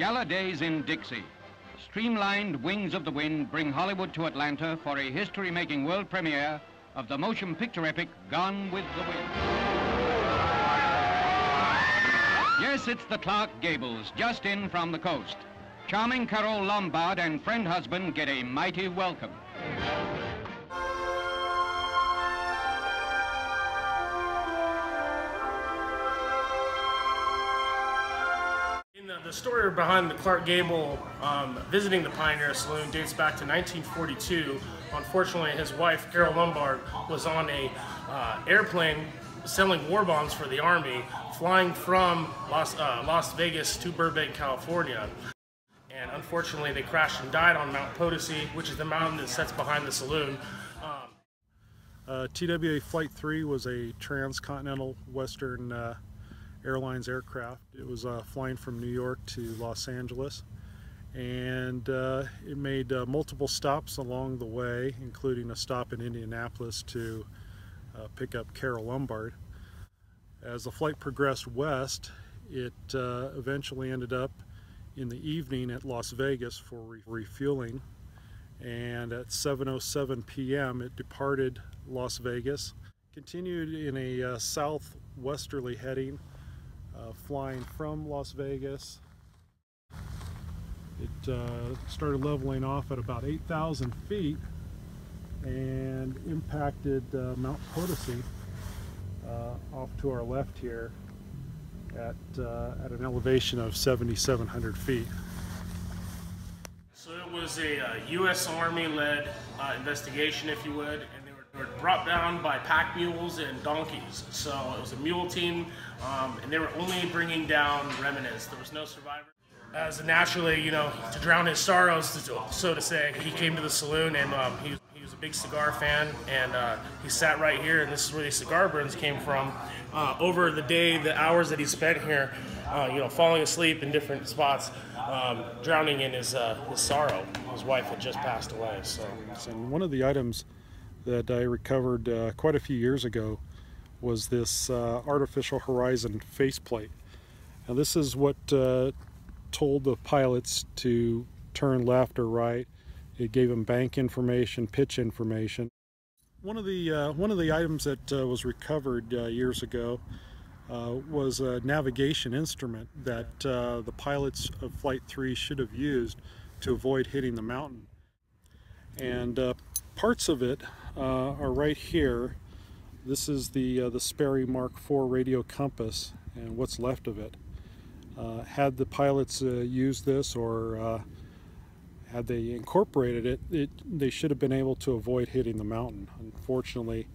Gala days in Dixie. Streamlined Wings of the Wind bring Hollywood to Atlanta for a history-making world premiere of the motion picture epic Gone with the Wind. Yes, it's the Clark Gables, just in from the coast. Charming Carole Lombard and friend husband get a mighty welcome. The story behind the Clark Gable um, visiting the Pioneer Saloon dates back to 1942. Unfortunately, his wife, Carole Lombard, was on a uh, airplane selling war bonds for the Army, flying from Las, uh, Las Vegas to Burbank, California. And unfortunately, they crashed and died on Mount Potosi, which is the mountain that sits behind the saloon. Um, uh, TWA Flight 3 was a transcontinental Western uh, Airlines aircraft. It was uh, flying from New York to Los Angeles and uh, it made uh, multiple stops along the way including a stop in Indianapolis to uh, pick up Carole Lombard. As the flight progressed west it uh, eventually ended up in the evening at Las Vegas for re refueling and at 7.07 p.m. it departed Las Vegas continued in a uh, southwesterly heading uh, flying from Las Vegas. It uh, started leveling off at about 8,000 feet and impacted uh, Mount Potosi uh, off to our left here at, uh, at an elevation of 7,700 feet. So it was a U.S. Uh, Army-led investigation, if you would, were brought down by pack mules and donkeys. So it was a mule team, um, and they were only bringing down remnants. There was no survivors. As naturally, you know, to drown his sorrows, so to say, he came to the saloon and um, he, he, was a big cigar fan, and uh, he sat right here, and this is where these cigar burns came from. Uh, over the day, the hours that he spent here, uh, you know, falling asleep in different spots, um, drowning in his, uh, his sorrow. His wife had just passed away. So, and one of the items that I recovered uh, quite a few years ago was this uh, artificial horizon faceplate. Now this is what uh, told the pilots to turn left or right. It gave them bank information, pitch information. One of the uh, one of the items that uh, was recovered uh, years ago was a navigation instrument that the pilots of Flight 3 should have used to avoid hitting the mountain. And parts of it are right here. This is the, uh, the Sperry Mark IV radio compass and what's left of it. Uh, had the pilots uh, used this or uh, had they incorporated it, it, they should have been able to avoid hitting the mountain. Unfortunately,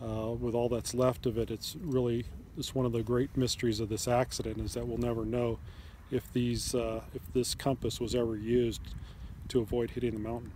uh, with all that's left of it, it's really it's one of the great mysteries of this accident is that we'll never know if these if this compass was ever used to avoid hitting the mountain.